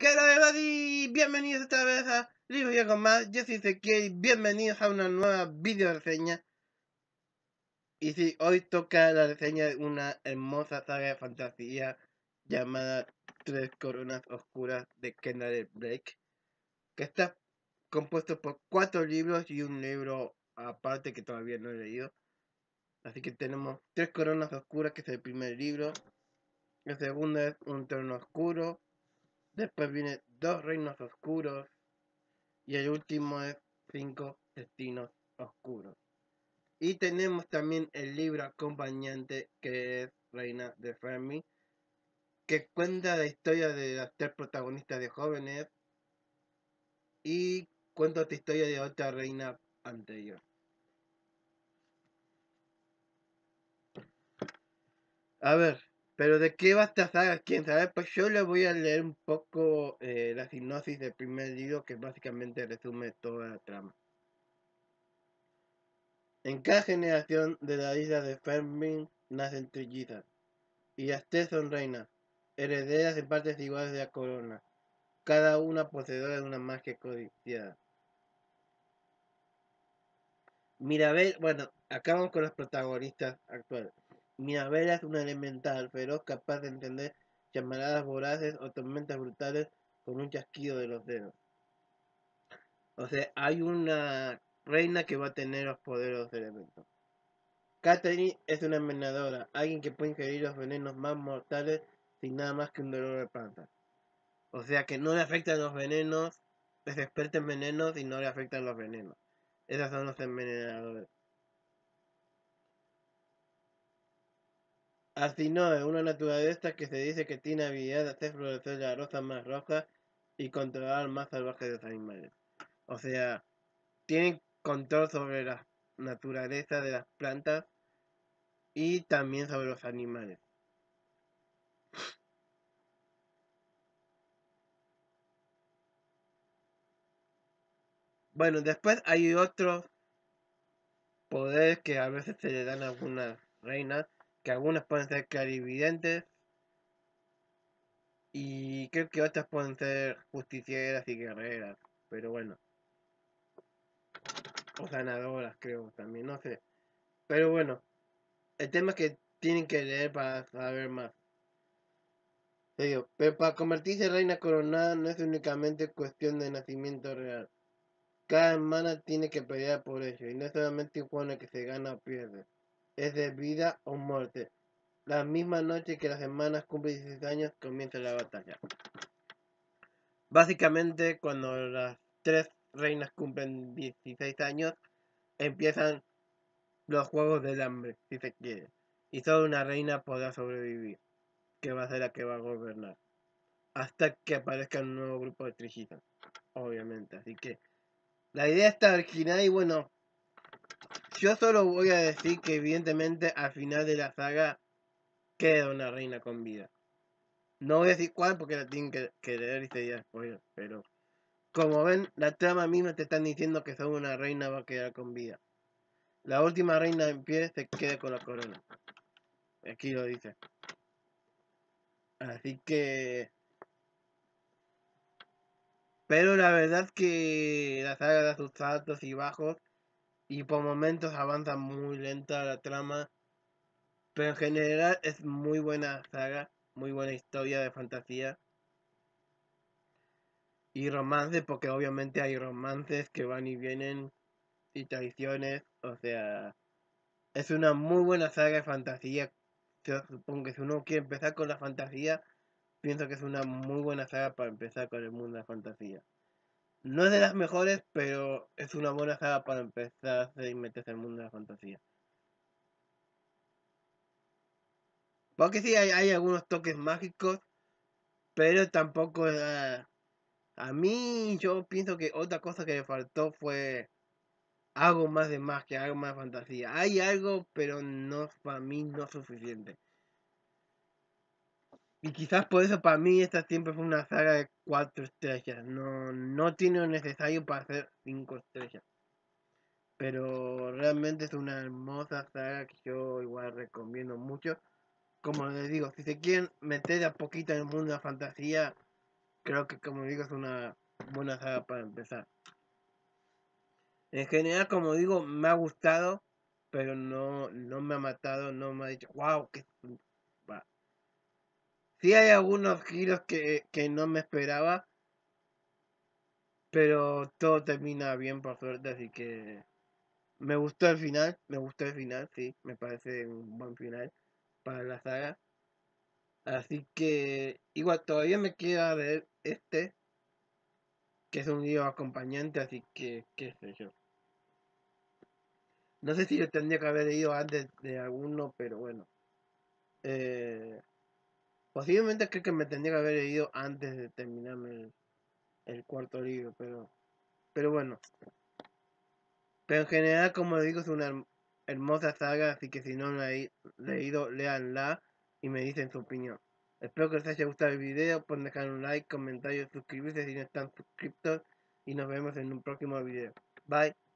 ¿Qué tal? Bienvenidos esta vez a Libro y algo más. Yo soy Ezequiel bienvenidos a una nueva video reseña. Y sí, hoy toca la reseña de una hermosa saga de fantasía llamada Tres Coronas Oscuras de Kendall Blake. Que está compuesto por cuatro libros y un libro aparte que todavía no he leído. Así que tenemos Tres Coronas Oscuras, que es el primer libro. El segundo es Un Trono Oscuro. Después viene Dos Reinos Oscuros. Y el último es Cinco Destinos Oscuros. Y tenemos también el libro acompañante que es Reina de Fermi. Que cuenta la historia de las tres protagonistas de jóvenes. Y cuenta otra historia de otra reina anterior. A ver, pero de qué va esta saga, quién sabe, pues yo le voy a leer un poco eh, la sinopsis del primer libro que básicamente resume toda la trama. En cada generación de la isla de Fermin nacen trillizas, y las son reinas, herederas en partes iguales de la corona, cada una poseedora de una magia codiciada. Mirabel, bueno, acabamos con los protagonistas actuales. Mirabella es una elemental feroz capaz de entender llamaradas voraces o tormentas brutales con un chasquido de los dedos. O sea, hay una reina que va a tener los poderes del evento. Catherine es una envenenadora, alguien que puede ingerir los venenos más mortales sin nada más que un dolor de panza. O sea que no le afectan los venenos, es experta en venenos y no le afectan los venenos. Esas son los envenenadores. Así no, es una naturaleza que se dice que tiene habilidad de hacer florecer la rosa más roja y controlar más salvajes de los animales. O sea, tienen control sobre la naturaleza de las plantas y también sobre los animales. Bueno, después hay otros poderes que a veces se le dan a algunas reinas que algunas pueden ser clarividentes y creo que otras pueden ser justicieras y guerreras, pero bueno. O sanadoras creo también, no sé. Pero bueno, el tema es que tienen que leer para saber más. pero para convertirse en reina coronada no es únicamente cuestión de nacimiento real. Cada hermana tiene que pelear por ello, y no es solamente un juego que se gana o pierde es de vida o muerte. La misma noche que las hermanas cumplen 16 años comienza la batalla. Básicamente cuando las tres reinas cumplen 16 años empiezan los juegos del hambre, si se quiere. Y solo una reina podrá sobrevivir, que va a ser la que va a gobernar. Hasta que aparezca un nuevo grupo de trillizas, obviamente. Así que la idea está original y bueno, yo solo voy a decir que evidentemente al final de la saga queda una reina con vida. No voy a decir cuál porque la tienen que, leer y sería spoiler, pero como ven, la trama misma te están diciendo que solo una reina va a quedar con vida. La última reina en pie se queda con la corona. Aquí lo dice. Así que... Pero la verdad es que la saga da sus altos y bajos y por momentos avanza muy lenta la trama, pero en general es muy buena saga, muy buena historia de fantasía. Y romance, porque obviamente hay romances que van y vienen y traiciones, o sea, es una muy buena saga de fantasía. Yo supongo que si uno quiere empezar con la fantasía, pienso que es una muy buena saga para empezar con el mundo de la fantasía. No es de las mejores, pero es una buena saga para empezar a meterse en el mundo de la fantasía. Porque sí, hay, algunos toques mágicos, pero tampoco es... a mí yo pienso que otra cosa que le faltó fue algo más de magia, algo más de fantasía. Hay algo, pero no para mí no es suficiente. Y quizás por eso para mí esta siempre fue una saga de cuatro estrellas. No, no tiene lo necesario para hacer cinco estrellas. Pero realmente es una hermosa saga que yo igual recomiendo mucho. Como les digo, si se quieren meter a poquito en el mundo de la fantasía, creo que como digo es una buena saga para empezar. En general, como digo, me ha gustado, pero no, no me ha matado, no me ha dicho, wow, va. Sí hay algunos giros que, que no me esperaba, pero todo termina bien por suerte, así que me gustó el final, me gustó el final, sí, me parece un buen final para la saga. Así que igual todavía me queda ver este, que es un libro acompañante, así que qué sé yo. No sé si yo tendría que haber leído antes de alguno, pero bueno. Eh, posiblemente creo que me tendría que haber leído antes de terminarme el, cuarto libro, pero pero bueno. Pero en general, como digo, es una hermosa saga, así que si no la han leído, leanla y me dicen su opinión. Espero que les haya gustado el video, pueden dejar un like, comentario, suscribirse si no están suscritos y nos vemos en un próximo video. Bye.